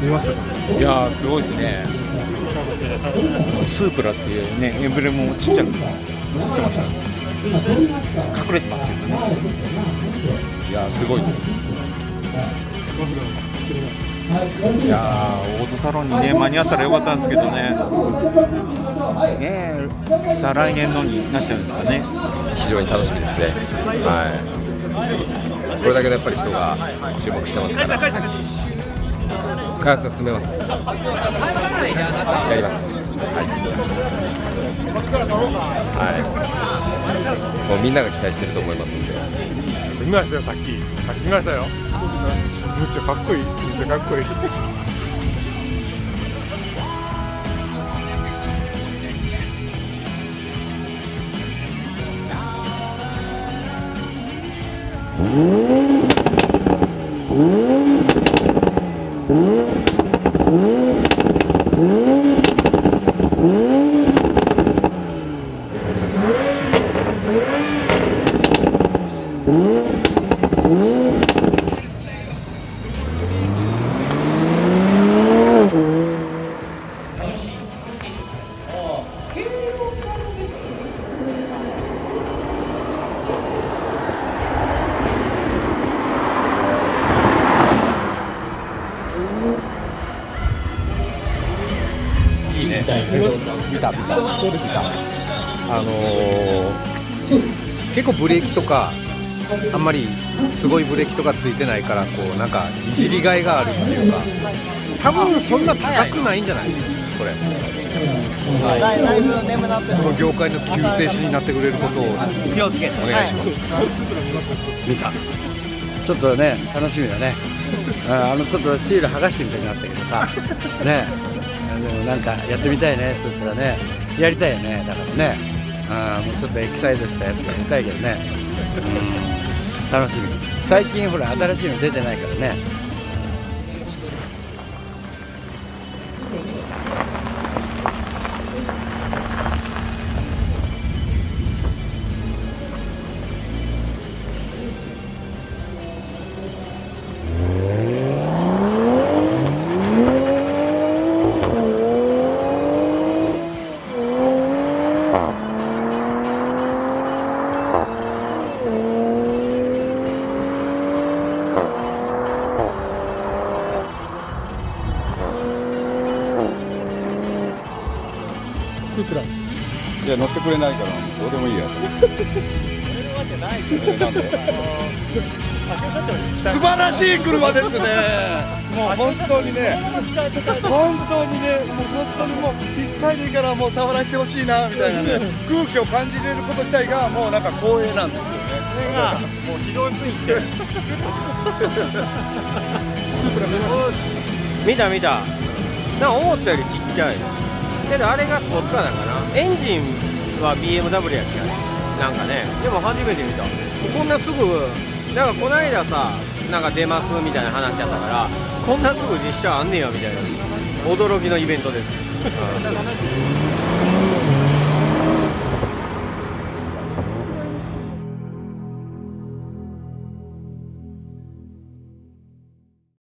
見ましたか？いやーすごいですね。スープラっていうねエンブレムもちっちゃく映ってました隠れてますけどね。いやーすごいです。いやーオートサロンにね間に合ったらよかったんですけどね。ねえさあ来年のになっちゃうんですかね。非常に楽しみですね。はい。これだけのやっぱり人が注目してますから。開発を進めます。やります。はい。はい。もうみんなが期待してると思いますんで。見ましたよさっきさっき見ましたよむっちゃかっこいいむっちゃかっこいい いいね。見た見た。あの結構ブレーキとかあんまりすごいブレーキとかついてないからこうなんかいじりがいがあるっていうか。多分そんな高くないんじゃない？これ。その業界の救世主になってくれることを。お願いします、見た。ちょっとね楽しみだね。あ あのちょっとシール剥がしてみたくなったけどさ。ね。でもなんかやってみたいね。そう言ったらねやりたいよね。だからね。あーもうちょっとエキサイトしたやつやりたいけどね。うん楽しみ。最近ほら新しいの出てないからね。スープラいや乗せてくれないからどうでもいいや素晴らしい車ですね。もう本当にね本当にねもう本当にもうぴったりからもう触らせてほしいなみたいなね空気を感じれること自体がもうなんか光栄なんですよね。それがもう広すぎて 見た見た。なんか思ったよりちっちゃいけどあれがスポーツカーなんかなエンジンは BMW やっけ？あれなんかね。でも初めて見た。こんなすぐなんかこないださなんか出ますみたいな話やったからこんなすぐ実写あんねやみたいな。驚きのイベントです、